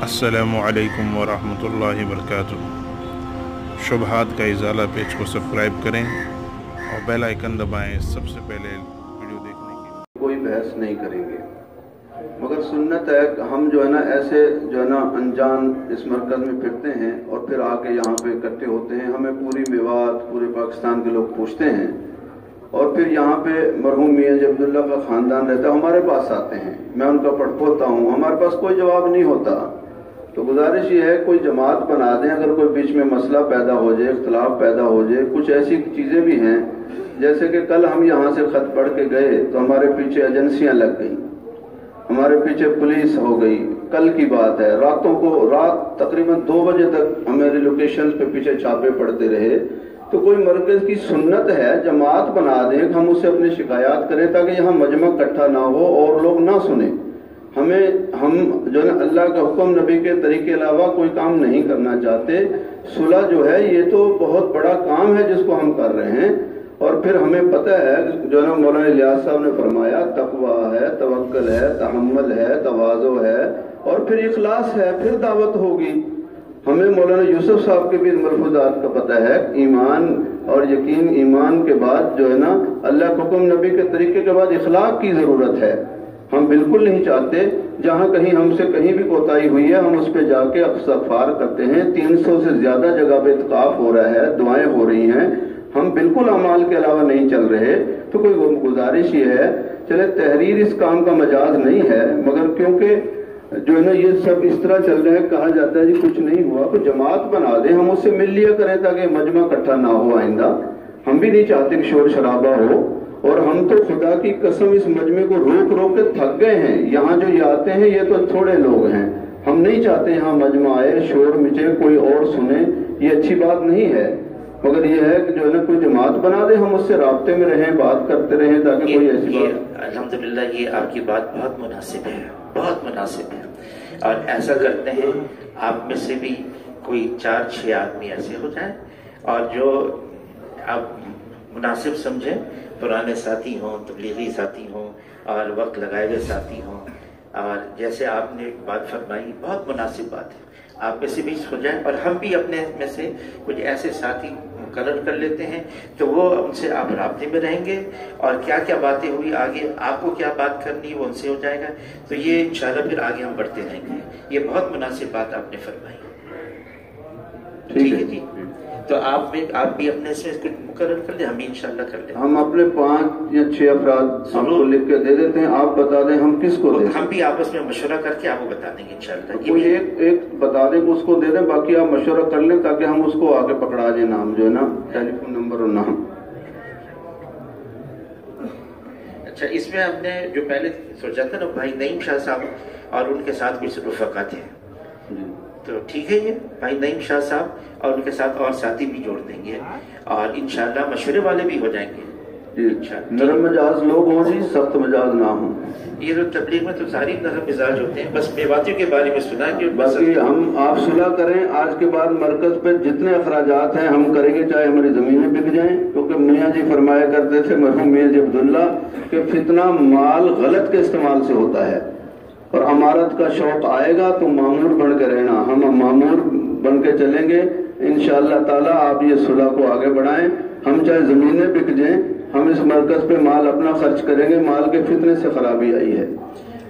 السلام علیکم ورحمۃ اللہ وبرکاتہ۔ شبہات کا ازالہ پیج کو سبسکرائب کریں اور بیل آئیکن دبائیں سب سے پہلے ویڈیو دیکھنے کے لیے۔ کوئی بحث نہیں کریں گے۔ مگر سنت ہے کہ ہم جو ہے نا ایسے جو ہے نا انجان اس مرکز میں پھرتے ہیں اور پھر آ کے یہاں پہ اکٹھے ہوتے ہیں۔ ہمیں پوری میوات، پورے پاکستان کے لوگ پوچھتے ہیں۔ اور پھر یہاں پہ مرحوم میاں جی عبداللہ کا خاندان رہتا ہے، ہمارے پاس آتے ہیں۔ میں ان کا پڑھوتا ہوں، ہمارے پاس کوئی جواب نہیں ہوتا۔ تو گزارش یہ ہے کوئی جماعت بنا دیں، اگر کوئی بیچ میں مسئلہ پیدا ہو جائے، اختلاف پیدا ہو جائے، کچھ ایسی چیزیں بھی ہیں، جیسے کہ کل ہم یہاں سے خط پڑھ کے گئے تو ہمارے پیچھے ایجنسیاں لگ گئیں، ہمارے پیچھے پولیس ہو گئی، کل کی بات ہے، راتوں کو رات تقریباً دو بجے تک ہمیں ریلوکیشن پہ پیچھے چھاپے پڑتے رہے۔ تو کوئی مرکز کی سنت ہے، جماعت بنا دیں کہ ہم اسے اپنی شکایات کریں تاکہ یہاں مجمع کٹھا نہ ہو اور لوگ نہ سنیں۔ ہمیں ہم جو ہے نا اللہ کا حکم نبی کے طریقے علاوہ کوئی کام نہیں کرنا چاہتے۔ صلح جو ہے یہ تو بہت بڑا کام ہے جس کو ہم کر رہے ہیں۔ اور پھر ہمیں پتہ ہے جو ہے نا مولانا الیاس صاحب نے فرمایا تقوا ہے، توکل ہے، تحمل ہے، توازو ہے، اور پھر اخلاص ہے، پھر دعوت ہوگی۔ ہمیں مولانا یوسف صاحب کے بھی ملفوظات کا پتہ ہے۔ ایمان اور یقین، ایمان کے بعد جو ہے نا اللہ کے حکم نبی کے طریقے کے بعد اخلاق کی ضرورت ہے۔ ہم بالکل نہیں چاہتے جہاں کہیں ہم سے کہیں بھی کوتاہی ہوئی ہے، ہم اس پہ جا کے استغفار کرتے ہیں۔ تین سو سے زیادہ جگہ پہ اتقاف ہو رہا ہے، دعائیں ہو رہی ہیں۔ ہم بالکل اعمال کے علاوہ نہیں چل رہے۔ تو کوئی گزارش یہ ہے، چلے تحریر اس کام کا مجاز نہیں ہے، مگر کیونکہ جو ہے نا، یہ سب اس طرح چل رہے ہیں، کہا جاتا ہے جی کچھ نہیں ہوا، تو جماعت بنا دیں۔ ہم اس سے مل لیا کریں تاکہ مجمع اکٹھا نہ ہو آئندہ۔ ہم بھی نہیں چاہتے کہ شور شرابہ ہو۔ اور ہم تو خدا کی قسم اس مجمع کو روک روک کے تھک گئے ہیں۔ یہاں جو یہ آتے ہیں یہ تو تھوڑے لوگ ہیں۔ ہم نہیں چاہتے یہاں مجمع آئے شور مچے کوئی اور سنے۔ یہ اچھی بات نہیں ہے۔ مگر یہ ہے کہ جو ہے نا کوئی جماعت بنا دے ہم اس سے رابطے میں رہیں بات کرتے رہیں تاکہ کوئی ایسی بات الحمدللہ یہ آپ کی بات بہت مناسب ہے۔ بہت مناسب ہے۔ اور ایسا کرتے ہیں آپ میں سے بھی کوئی چار چھ آدمی ایسے ہو جائیں اور جو آپ مناسب سمجھیں پرانے ساتھی ہوں تبلیغی ساتھی ہوں اور وقت لگائے ہوئے ساتھی ہوں۔ اور جیسے آپ نے بات فرمائی بہت مناسب بات ہے۔ آپ میں سے بھی ہو جائیں اور ہم بھی اپنے میں سے کچھ ایسے ساتھی مقرر کر لیتے ہیں تو وہ ان سے آپ رابطے میں رہیں گے۔ اور کیا کیا باتیں ہوئی؟ آگے آپ کو کیا بات کرنی وہ ان سے ہو جائے گا۔ تو یہ انشاءاللہ پھر آگے ہم بڑھتے رہیں گے۔ یہ بہت مناسب بات آپ نے فرمائی۔ ٹھیک ہے جی۔ تو آپ بھی آپ بھی اپنے سے اس کو مقرر کر دیں ہم انشاءاللہ کر دیں۔ ہم اپنے پانچ یا چھ افراد ہم کو لکھ کے دے دیتے ہیں آپ بتا دیں ہم کس کو دیں۔ ہم بھی آپس میں مشورہ کر کے آپ کو بتا دیں گے انشاءاللہ۔ کوئی ایک ایک بتا دیں اس کو دے دیں باقی آپ مشورہ کر لیں تاکہ ہم اس کو آگے پکڑا دیں نام جو ہے نا ٹیلی فون نمبر اور نام۔ اچھا اس میں ہم نے جو پہلے سوچا تھا نا بھائی نعیم شاہ صاحب اور ان کے ساتھ کچھ رفقا تھے تو ٹھیک ہے یہ بھائی نعیم شاہ صاحب اور ان کے ساتھ اور ساتھی بھی جوڑ دیں گے اور انشاءاللہ مشورے والے بھی ہو جائیں گے۔ نرم مجاز لوگ ہوں جی سخت مجاز نہ ہوں۔ یہ جو تبلیغ میں تو ساری نرم مزاج ہوتے ہیں بس میواتیوں کے بارے میں سنا کہ بس۔ باقی ہم آپ صلح کریں آج کے بعد مرکز پہ جتنے اخراجات ہیں ہم کریں گے چاہے ہماری زمینیں بک جائیں۔ کیونکہ میاں جی فرمایا کرتے تھے مرحوم میاں جی عبداللہ کہ فتنہ مال غلط کے استعمال سے ہوتا ہے۔ اور امارت کا شوق آئے گا تو معمور بن کے رہنا۔ ہم معمور بن کے چلیں گے۔ انشاءاللہ تعالی آپ یہ صلح کو آگے بڑھائیں۔ ہم چاہے زمینیں بک جائیں۔ ہم اس مرکز پہ مال اپنا خرچ کریں گے۔ مال کے فتنے سے خرابی آئی ہے۔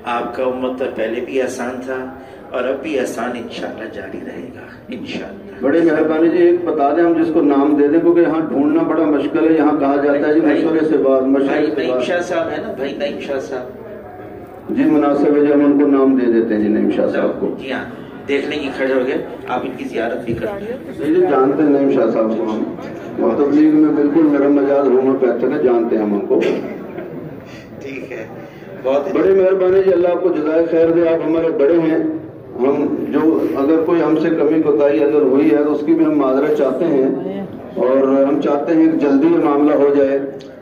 آپ کا امت پہلے بھی احسان تھا اور اب بھی احسان انشاءاللہ جاری رہے گا۔ انشاءاللہ۔ بڑی مہربانی جی ایک بتا دیں ہم جس کو نام دے دیں کیونکہ یہاں ڈھونڈنا بڑا مشکل ہے۔ یہاں کہا جاتا ہے جی بھائی- مشورے سے بعد بھائی مشورے سے بعد۔ شاہ صاحب ہے نا؟ بھائی نعیم شاہ صاحب۔ جی مناسب ہے جی ہم ان کو نام دے دیتے ہیں جی نعیم شاہ صاحب کو۔ جی ہاں دیکھنے کی کھڑے ہو گئے آپ ان کی زیارت بھی کر لیں جی جی جانتے ہیں نعیم شاہ صاحب کو ہم۔ اور تبلیغ میں بالکل نرم مجاز رومر پیتھک ہے جانتے ہیں ہم ان کو۔ ٹھیک ہے بہت بڑی مہربانی جی اللہ آپ کو جزائے خیر دے آپ ہمارے بڑے ہیں۔ ہم جو اگر کوئی ہم سے کمی کوتاہی اگر ہوئی ہے تو اس کی بھی ہم معذرت چاہتے ہیں۔ اور ہم چاہتے ہیں کہ جلدی یہ معاملہ ہو جائے۔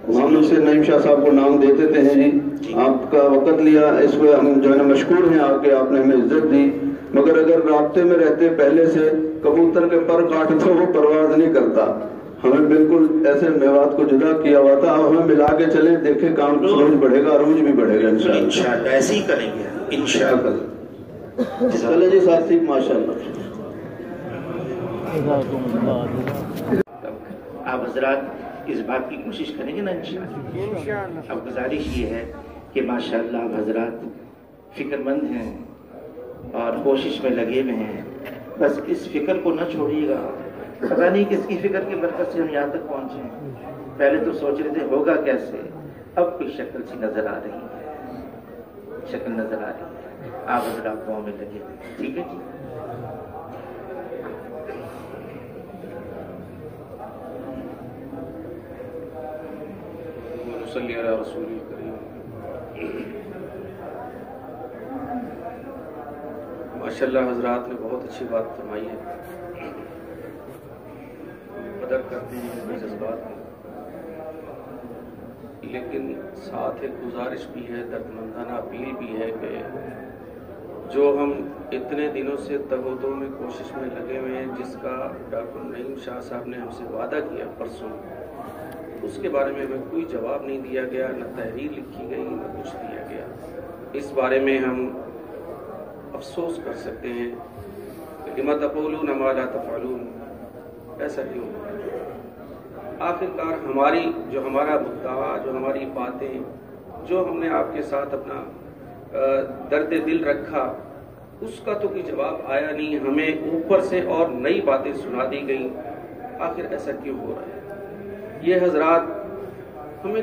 ہم اسے نعیم شاہ صاحب کو نام دے دیتے ہیں جی۔ آپ کا وقت لیا اس پہ ہم جو ہے نا مشکور ہیں آپ کے آپ نے ہمیں عزت دی۔ مگر اگر رابطے میں رہتے پہلے سے کبوتر کے پر کاٹ تو وہ پرواز نہیں کرتا۔ ہمیں بالکل ایسے میوات کو جدا کیا ہوا تھا۔ اب ہمیں ملا کے چلیں دیکھیں کام روز بڑھے گا روز بھی بڑھے گا انشاءاللہ۔ ایسے ہی کریں گے۔ انشاءاللہ۔ اس بات کی کوشش کریں گے نا جی؟ انشاءاللہ۔ اب گزارش یہ ہے کہ ماشاءاللہ حضرات فکر مند ہیں اور کوشش میں لگے ہوئے ہیں۔ بس اس فکر کو نہ چھوڑیے گا۔ پتہ نہیں کس کی فکر کے برکت سے ہم یہاں تک پہنچے ہیں۔ پہلے تو سوچ رہے تھے ہوگا کیسے؟ اب کوئی شکل سی نظر آ رہی ہے۔ شکل نظر آ رہی ہے۔ آپ حضرات گاؤں میں لگے ہوئے ٹھیک ہے جی؟ صلی علی رسول کریم۔ ماشاء اللہ حضرات نے بہت اچھی بات فرمائی ہے۔ قدر کرتے ہیں جذبات کو لیکن ساتھ ایک گزارش بھی ہے درد مندانہ اپیل بھی ہے کہ جو ہم اتنے دنوں سے تگودوں میں کوشش میں لگے ہوئے ہیں، جس کا ڈاکٹر نعیم شاہ صاحب نے ہم سے وعدہ کیا پرسوں اس کے بارے میں ہمیں کوئی جواب نہیں دیا گیا، نہ تحریر لکھی گئی، نہ کچھ دیا گیا، اس بارے میں ہم افسوس کر سکتے ہیں لما تقولون ما لا تفعلون؟ ایسا کیوں؟ آخرکار ہماری، جو ہمارا مدعا جو ہماری باتیں، جو ہم نے آپ کے ساتھ اپنا درد دل رکھا، اس کا تو کوئی جواب آیا نہیں، ہمیں اوپر سے اور نئی باتیں سنا دی گئیں۔ آخر ایسا کیوں ہو رہا ہے؟ یہ حضرات ہمیں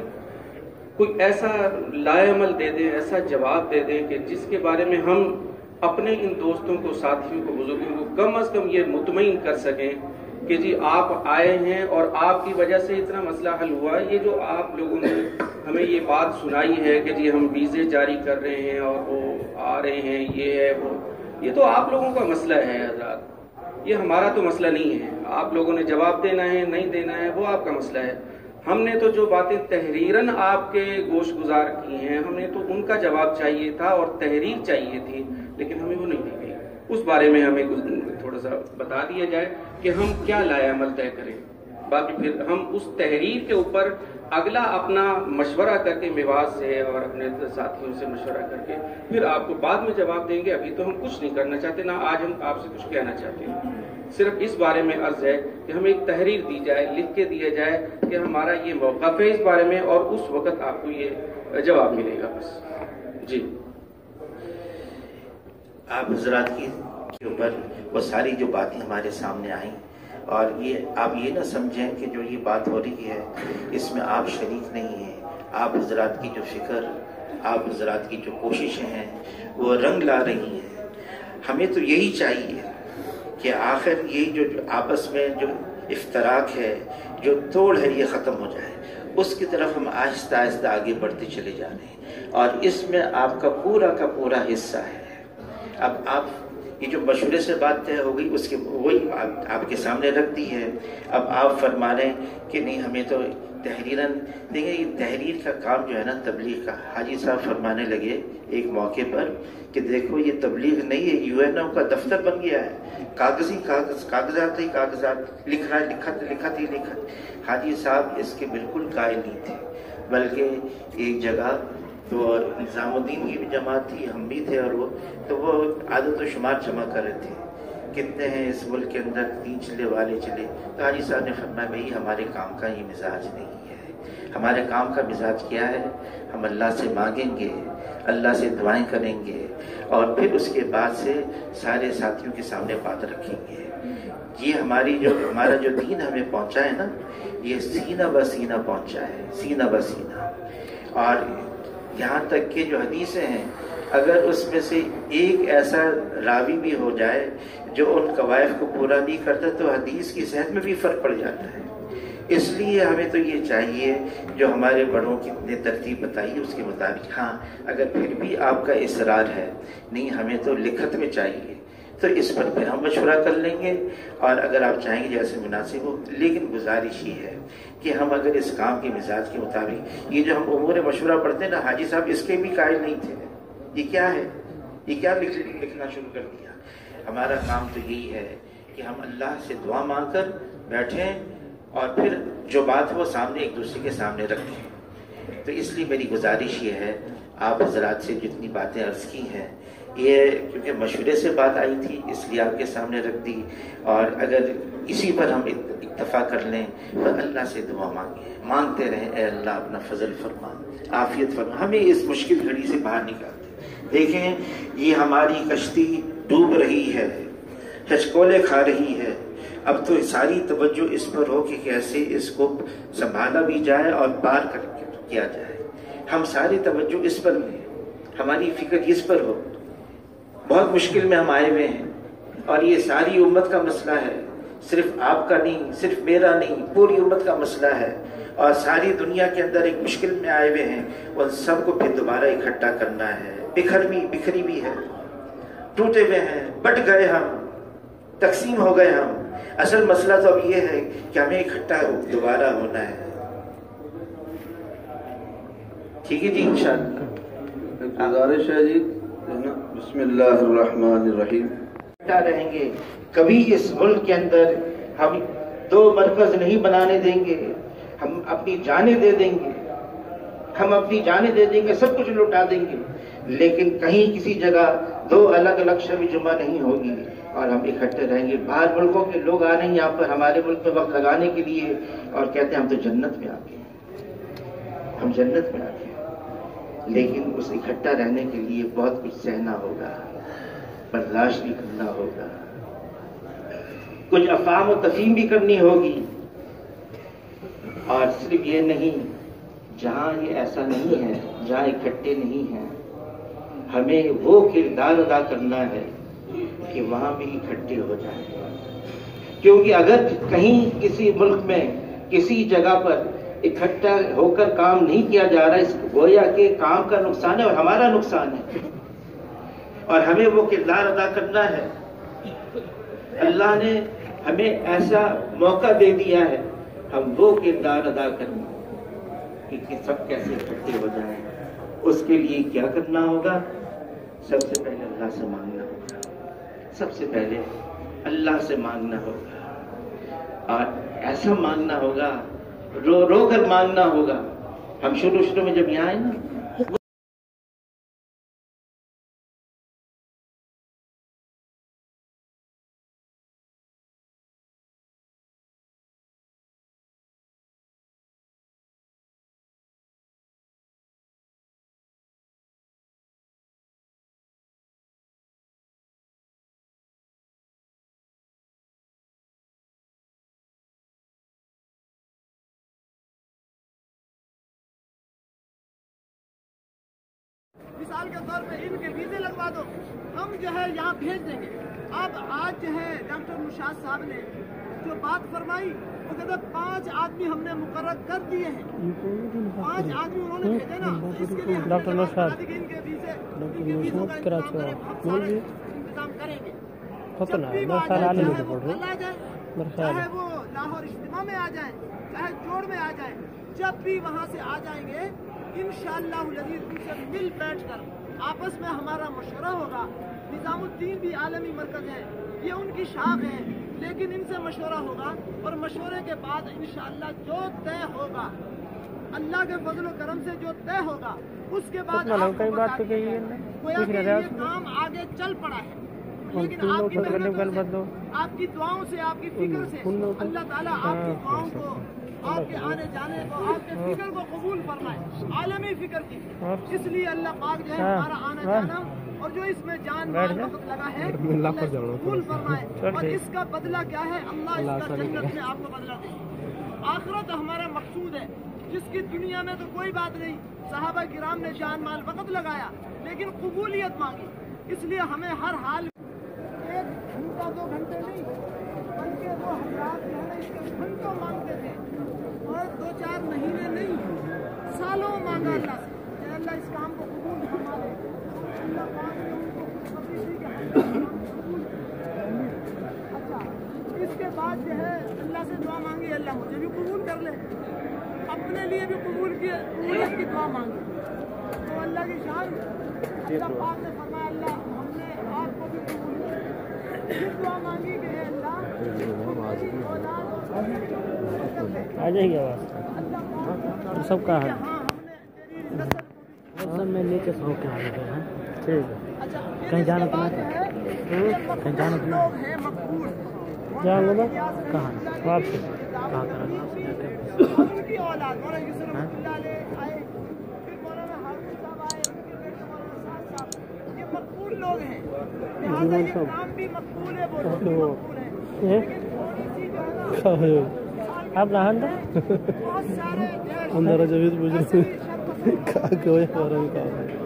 کوئی ایسا لائعمل دے دیں، ایسا جواب دے دیں کہ جس کے بارے میں ہم اپنے ان دوستوں کو، ساتھیوں کو، بزرگوں کو کم از کم یہ مطمئن کر سکیں کہ جی آپ آئے ہیں اور آپ کی وجہ سے اتنا مسئلہ حل ہوا۔ یہ جو آپ لوگوں نے ہمیں یہ بات سنائی ہے کہ جی ہم ویزے جاری کر رہے ہیں اور وہ آ رہے ہیں، یہ ہے وہ، یہ تو آپ لوگوں کا مسئلہ ہے حضرات۔ یہ ہمارا تو مسئلہ نہیں ہے۔ آپ لوگوں نے جواب دینا ہے، نہیں دینا ہے، وہ آپ کا مسئلہ ہے۔ ہم نے تو جو باتیں تحریراً آپ کے گوش گزار کی ہیں، ہم نے تو ان کا جواب چاہیے تھا اور تحریر چاہیے تھی، لیکن ہمیں وہ نہیں دی گئی۔ اس بارے میں ہمیں تھوڑا سا بتا دیا جائے کہ ہم کیا لائے عمل طے کریں۔ باقی پھر ہم اس تحریر کے اوپر اگلا اپنا مشورہ کر کے میواز سے اور اپنے ساتھیوں سے مشورہ کر کے پھر آپ کو بعد میں جواب دیں گے۔ ابھی تو ہم کچھ نہیں کرنا چاہتے، نہ آج ہم آپ سے کچھ کہنا چاہتے ہیں۔ صرف اس بارے میں عرض ہے کہ ہمیں ایک تحریر دی جائے، لکھ کے دیا جائے کہ ہمارا یہ موقف ہے اس بارے میں اور اس وقت آپ کو یہ جواب ملے گا بس۔ جی۔ آپ حضرات کی اوپر وہ ساری جو باتیں ہمارے سامنے آئیں اور یہ آپ یہ نہ سمجھیں کہ جو یہ بات ہو رہی ہے اس میں آپ شریک نہیں ہیں۔ آپ حضرات کی جو فکر آپ حضرات کی جو کوششیں ہیں وہ رنگ لا رہی ہیں۔ ہمیں تو یہی چاہیے کہ آخر یہی جو, آپس میں جو افتراک ہے جو توڑ ہے یہ ختم ہو جائے۔ اس کی طرف ہم آہستہ آہستہ آگے بڑھتے چلے جا رہے ہیں۔ اور اس میں آپ کا پورا کا پورا حصہ ہے۔ اب آپ یہ جو مشورے سے بات طے ہو گئی، اس کے وہی آپ کے سامنے رکھ دی ہے اب آپ فرما رہے ہیں کہ نہیں، ہمیں تو تحریراً دیکھیں یہ تحریر کا کام جو ہے نا، تبلیغ کا۔ حاجی صاحب فرمانے لگے ایک موقع پر کہ دیکھو، یہ تبلیغ نہیں ہے، یو این او کا دفتر بن گیا ہے۔ کاغذی کاغذ، کاغذات ہی کاغذات لکھ رہا ہے لکھت لکھت ہی لکھت۔ حاجی صاحب اس کے بالکل قائل نہیں تھے، بلکہ ایک جگہ تو نظام الدین کی بھی جماعت تھی، ہم بھی تھے اور وہ، تو وہ عادت و شمار جمع کر رہے تھے۔ کتنے ہیں اس ملک کے اندر، تین چلے، والے چلے۔ تو حاجی صاحب نے فرمایا، بھائی، ہمارے کام کا یہ مزاج نہیں ہے۔ ہمارے کام کا مزاج کیا ہے؟ ہم اللہ سے مانگیں گے، اللہ سے دعائیں کریں گے اور پھر اس کے بعد سے سارے ساتھیوں کے سامنے بات رکھیں گے۔ یہ ہماری جو، ہمارا جو دین ہمیں پہنچا ہے نا، یہ سینہ بہ سینہ پہنچا ہے، سینہ بہ سینہ۔ اور یہاں تک کہ جو حدیثیں ہیں، اگر اس میں سے ایک ایسا راوی بھی ہو جائے جو ان قوائف کو پورا نہیں کرتا، تو حدیث کی صحت میں بھی فرق پڑ جاتا ہے۔ اس لیے ہمیں تو یہ چاہیے جو ہمارے بڑوں کی نے ترتیب بتائی، اس کے مطابق۔ ہاں اگر پھر بھی آپ کا اصرار ہے، نہیں، ہمیں تو لکھت میں چاہیے۔ تو اس پر پھر ہم مشورہ کر لیں گے۔ اور اگر آپ چاہیں گے جیسے مناسب ہو، لیکن گزارش ہی ہے کہ ہم اگر اس کام کے مزاج کے مطابق، یہ جو ہم امور مشورہ پڑھتے ہیں نا، حاجی صاحب، اس کے بھی قائل نہیں تھے۔ یہ کیا ہے؟ یہ کیا لکھنا شروع کر دیا؟ ہمارا کام تو یہی ہے کہ ہم اللہ سے دعا مانگ کر بیٹھیں اور پھر جو بات ہے وہ سامنے، ایک دوسرے کے سامنے رکھیں۔ تو اس لیے میری گزارش یہ ہے، آپ حضرات سے جتنی باتیں عرض کی ہیں، یہ کیونکہ مشورے سے بات آئی تھی، اس لیے آپ کے سامنے رکھ دی۔ اور اگر اسی پر ہم اتفاق کر لیں، تو اللہ سے دعا مانگیں مانگتے رہیں، اے اللہ، اپنا فضل فرما، عافیت فرما۔ ہمیں اس مشکل گھڑی سے باہر نکالتے دیکھیں، یہ ہماری کشتی ڈوب رہی ہے، ہچکولے کھا رہی ہے۔ اب تو ساری توجہ اس پر ہو کہ کیسے اس کو سنبھالا بھی جائے اور پار کر کے کیا جائے۔ ہم ساری توجہ اس پر لیں۔ ہماری فکر اس پر ہو۔ بہت مشکل میں ہم آئے ہوئے ہیں۔ اور یہ ساری امت کا مسئلہ ہے۔ صرف آپ کا نہیں، صرف میرا نہیں، پوری امت کا مسئلہ ہے۔ اور ساری دنیا کے اندر ایک مشکل میں آئے ہوئے ہیں۔ ان سب کو پھر دوبارہ اکٹھا کرنا ہے۔ بکھر بھی، بکھری بھی ہے۔ ٹوٹے ہوئے ہیں۔ بٹ گئے ہم۔ تقسیم ہو گئے ہم۔ اصل مسئلہ تو اب یہ ہے کہ ہمیں اکٹھا دوبارہ ہونا ہے۔ ٹھیک ہے جی انشاءاللہ۔ گزارش ہے جی بسم اللہ الرحمن الرحیم۔ رہیں گے۔ کبھی اس ملک کے اندر ہم دو مرکز نہیں بنانے دیں گے، ہم اپنی جانیں دے دیں گے۔ ہم اپنی جانیں دے دیں گے، سب کچھ لوٹا دیں گے۔ لیکن کہیں کسی جگہ دو الگ الگ شب جمعہ نہیں ہوگی۔ اور ہم اکٹھے رہیں گے۔ باہر ملکوں کے لوگ آ رہے ہیں یہاں پر ہمارے ملک میں وقت لگانے کے لیے۔ اور کہتے ہیں ہم تو جنت میں آ گئے ہم جنت میں آ گئے لیکن اس اکٹھا رہنے کے لیے بہت کچھ سہنا ہوگا، برداشت بھی کرنا ہوگا۔ کچھ افام و تفیم بھی کرنی ہوگی۔ اور صرف یہ نہیں، جہاں یہ ایسا نہیں ہے، جہاں اکٹھے نہیں ہیں، ہمیں وہ کردار ادا کرنا ہے کہ وہاں بھی اکٹھے ہو جائیں۔ کیونکہ اگر کہیں کسی ملک میں، کسی جگہ پر اکٹھا ہو کر کام نہیں کیا جا رہا اس گویا کے کام کا نقصان ہے اور ہمارا نقصان ہے۔ اور ہمیں وہ کردار ادا کرنا ہے۔ اللہ نے ہمیں ایسا موقع دے دیا ہے، ہم وہ کردار ادا کریں کہ سب کیسے اکٹھے ہو جائیں۔ اس کے لیے کیا کرنا ہوگا؟ سب سے پہلے اللہ سے مانگنا ہوگا۔ سب سے پہلے اللہ سے مانگنا ہوگا۔ اور ایسا مانگنا ہوگا رو رو کر مانگنا ہوگا۔ ہم شروع شروع میں جب یہاں آئے نا مثال کے طور پہ ان کے ویزے لگوا دو۔ ہم جو ہے یہاں بھیج دیں گے۔ اب آج جو ہے ڈاکٹر مشاد صاحب نے جو بات فرمائی وہ کہتے پانچ آدمی ہم نے مقرر کر دیے ہیں۔ پانچ آدمی انہوں نے بھیجے نا اس کے لیے ڈاکٹر نوشاد ان کے ویزے ان کے ویزوں کا انتظام کریں بہت سارے انتظام کریں گے۔ جب بھی وہ آ جائیں چاہے وہ کل آ جائیں چاہے وہ لاہور اجتماع میں آ جائیں چاہے جوڑ میں آ جائیں جب بھی وہاں سے آ جائیں گے انشاءاللہ العزیز ان سے مل بیٹھ کر آپس میں ہمارا مشورہ ہوگا۔ نظام الدین بھی عالمی مرکز ہے یہ ان کی شاخ ہے لیکن ان سے مشورہ ہوگا اور مشورے کے بعد انشاءاللہ جو طے ہوگا اللہ کے فضل و کرم سے جو طے ہوگا اس کے بعد آپ کو بتا دیا جائے۔ گا۔ گویا کہ یہ کام آگے چل پڑا ہے۔ لیکن آپ کی محنتوں سے آپ کی دعاؤں سے آپ کی فکر سے اللہ تعالیٰ آپ کی دعاؤں کو آپ کے آنے جانے کو آپ کے فکر کو قبول فرمائے۔ عالمی فکر کی۔ اس لیے اللہ پاک جو ہے ہمارا آنا جانا اور جو اس میں جان مال وقت لگا ہے اللہ قبول فرمائے۔ اور اس کا بدلہ کیا ہے؟ اللہ اس کا جنت میں آپ کو بدلہ دے۔ آخرت ہمارا مقصود ہے۔ جس کی دنیا میں تو کوئی بات نہیں صحابہ کرام نے جان مال وقت لگایا لیکن قبولیت مانگی۔ اس لیے ہمیں ہر حال ایک گھنٹہ دو گھنٹے نہیں بلکہ وہ حضرات جو ہے نا اس کے گھنٹوں مانگتے تھے اور دو چار مہینے نہیں سالوں مانگا اللہ سے کہ اللہ اس کام کو قبول فرما دے اللہ پاک نے ان کو خوشخبری دی کہ ہم یہ کام قبول کریں۔ اچھا اس کے بعد جو ہے اللہ سے دعا مانگی اللہ مجھے بھی قبول کر لے اپنے لیے بھی پولیس کی دعا مانگی تو اللہ کی شان اللہ پاک نے فرمایا اللہ ہم نے آپ کو بھی قبول کیا۔ دعا مانگی کہ اللہ آ جائے گی آواز سب کا ہے ہاں، سب میں لے کے سو کے آ گئے ہیں ٹھیک ہے۔ اچھا، ہاں؟ کہیں جانا تو نہ کہیں جانا تو جاؤں گا کہاں؟ واپس کہاں کرا لوگ ہیں۔ لہٰذا یہ کام بھی مقبول ہے بولو بھی مقبول ہے۔ لیکن تھوڑی سی جو ہے نا آپ نہاں بہت سارے اندر جوید بجھے کہا کہ وہ یہ کہا رہا ہے۔